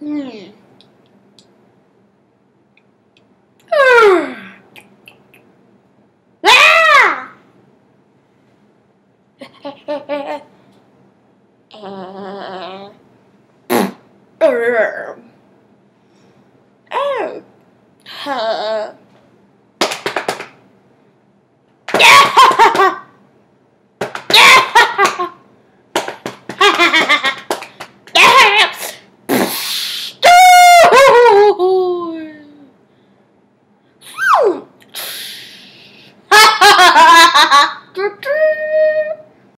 Hmm. Oh.